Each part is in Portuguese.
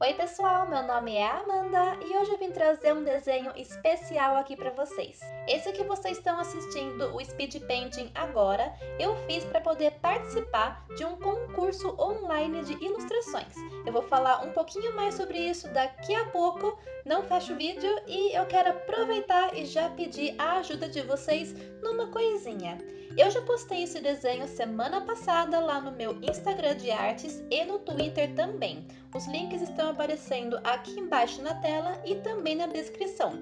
Oi pessoal, meu nome é Amanda e hoje eu vim trazer um desenho especial aqui para vocês. Esse que vocês estão assistindo, o Speed Painting agora, eu fiz para poder participar de um concurso online de ilustrações. Eu vou falar um pouquinho mais sobre isso daqui a pouco, não fecha o vídeo e eu quero aproveitar e já pedir a ajuda de vocês numa coisinha. Eu já postei esse desenho semana passada lá no meu Instagram de artes e no Twitter também. Os links estão aparecendo aqui embaixo na tela e também na descrição.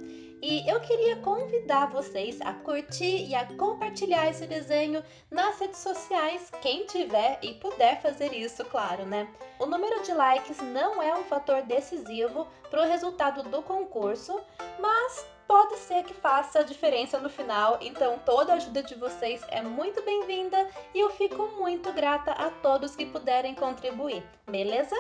E eu queria convidar vocês a curtir e a compartilhar esse desenho nas redes sociais, quem tiver e puder fazer isso, claro, né? O número de likes não é um fator decisivo para o resultado do concurso, mas pode ser que faça a diferença no final, então toda a ajuda de vocês é muito bem-vinda e eu fico muito grata a todos que puderem contribuir, beleza?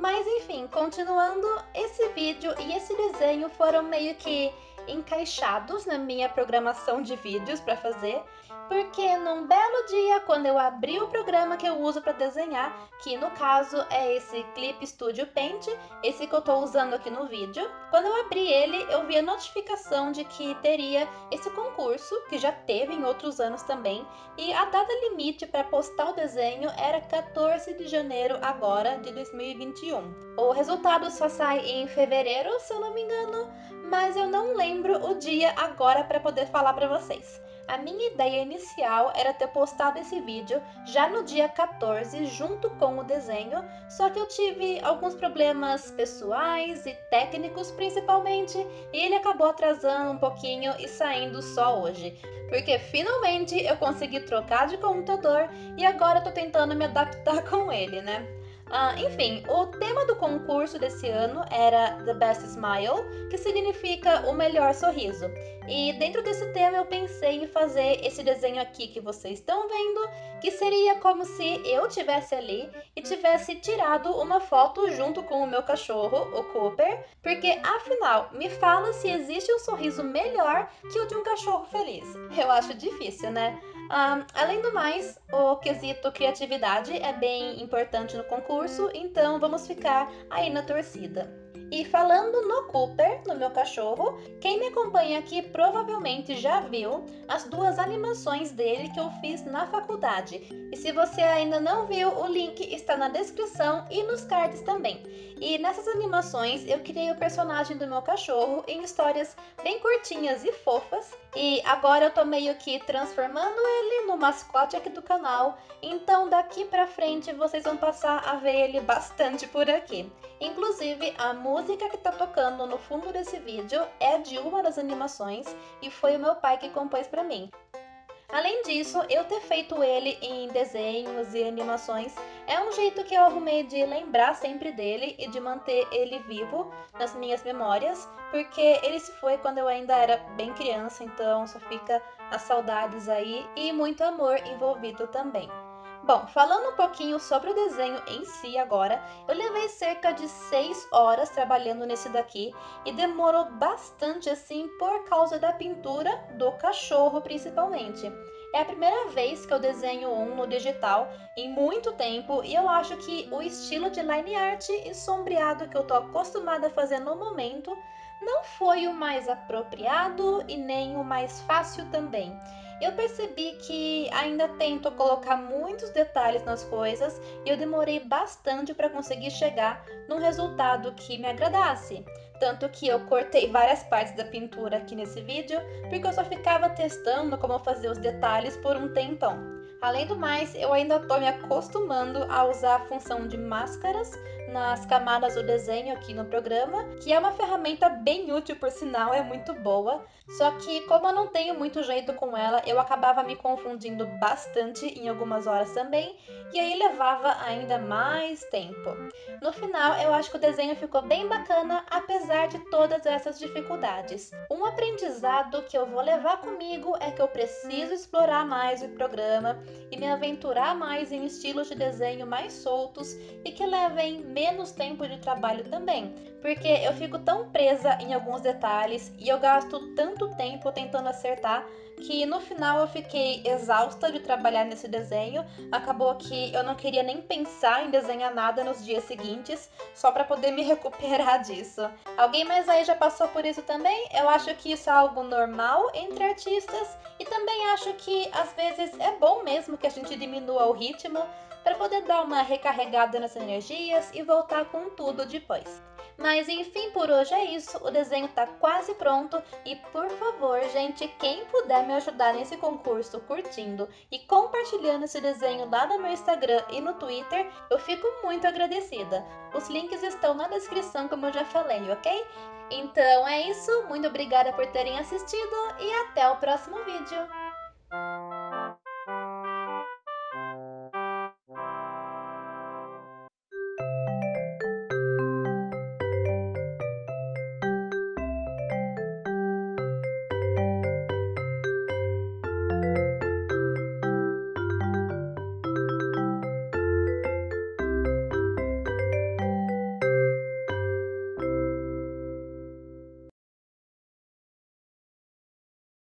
Mas enfim, continuando, esse vídeo e esse desenho foram meio que encaixados na minha programação de vídeos para fazer, porque num belo dia, quando eu abri o programa que eu uso para desenhar, que no caso é esse Clip Studio Paint, esse que eu estou usando aqui no vídeo, quando eu abri ele, eu vi a notificação de que teria esse concurso, que já teve em outros anos também, e a data limite para postar o desenho era 14 de janeiro agora de 2021. O resultado só sai em fevereiro, se eu não me engano, mas eu não lembro o dia agora para poder falar para vocês. A minha ideia inicial era ter postado esse vídeo já no dia 14, junto com o desenho, só que eu tive alguns problemas pessoais e técnicos principalmente, e ele acabou atrasando um pouquinho e saindo só hoje. Porque finalmente eu consegui trocar de computador e agora eu tô tentando me adaptar com ele, né? Ah, enfim, o tema do concurso desse ano era The Best Smile, que significa o melhor sorriso. E dentro desse tema eu pensei em fazer esse desenho aqui que vocês estão vendo, que seria como se eu tivesse ali e tivesse tirado uma foto junto com o meu cachorro, o Cooper, porque afinal, me fala se existe um sorriso melhor que o de um cachorro feliz. Eu acho difícil, né? Um, além do mais, o quesito criatividade é bem importante no concurso, então vamos ficar aí na torcida. E falando no Cooper, no meu cachorro, quem me acompanha aqui provavelmente já viu as duas animações dele que eu fiz na faculdade. E se você ainda não viu, o link está na descrição e nos cards também. E nessas animações eu criei o personagem do meu cachorro em histórias bem curtinhas e fofas. E agora eu tô meio que transformando ele no mascote aqui do canal. Então daqui pra frente vocês vão passar a ver ele bastante por aqui. Inclusive a música que está tocando no fundo desse vídeo é de uma das animações e foi o meu pai que compôs para mim. Além disso, eu ter feito ele em desenhos e animações é um jeito que eu arrumei de lembrar sempre dele e de manter ele vivo nas minhas memórias, porque ele se foi quando eu ainda era bem criança, então só fica as saudades aí e muito amor envolvido também. Bom, falando um pouquinho sobre o desenho em si agora, eu levei cerca de 6 horas trabalhando nesse daqui e demorou bastante assim por causa da pintura do cachorro principalmente. É a primeira vez que eu desenho um no digital em muito tempo e eu acho que o estilo de line art e sombreado que eu tô acostumada a fazer no momento não foi o mais apropriado e nem o mais fácil também eu percebi que ainda tento colocar muitos detalhes nas coisas e eu demorei bastante para conseguir chegar num resultado que me agradasse. Tanto que eu cortei várias partes da pintura aqui nesse vídeo, porque eu só ficava testando como fazer os detalhes por um tempão. Além do mais, eu ainda estou me acostumando a usar a função de máscaras nas camadas do desenho aqui no programa, que é uma ferramenta bem útil por sinal, é muito boa. Só que como eu não tenho muito jeito com ela, eu acabava me confundindo bastante em algumas horas também, e aí levava ainda mais tempo. No final, eu acho que o desenho ficou bem bacana, apesar de todas essas dificuldades. Um aprendizado que eu vou levar comigo é que eu preciso explorar mais o programa e me aventurar mais em estilos de desenho mais soltos e que levem menos tempo de trabalho também, porque eu fico tão presa em alguns detalhes e eu gasto tanto tempo tentando acertar que no final eu fiquei exausta de trabalhar nesse desenho. Acabou que eu não queria nem pensar em desenhar nada nos dias seguintes, só para poder me recuperar disso. Alguém mais aí já passou por isso também? Eu acho que isso é algo normal entre artistas e também acho que às vezes é bom mesmo que a gente diminua o ritmo para poder dar uma recarregada nas energias e voltar com tudo depois. Mas enfim, por hoje é isso. O desenho está quase pronto e por favor, gente, quem puder me ajudar nesse concurso curtindo e compartilhando esse desenho lá no meu Instagram e no Twitter, eu fico muito agradecida. Os links estão na descrição, como eu já falei, ok? Então é isso, muito obrigada por terem assistido e até o próximo vídeo.